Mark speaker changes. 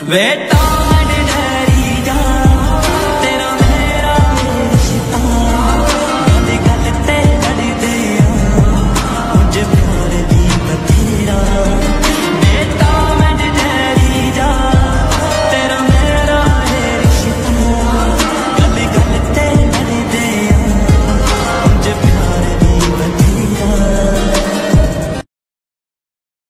Speaker 1: Wait.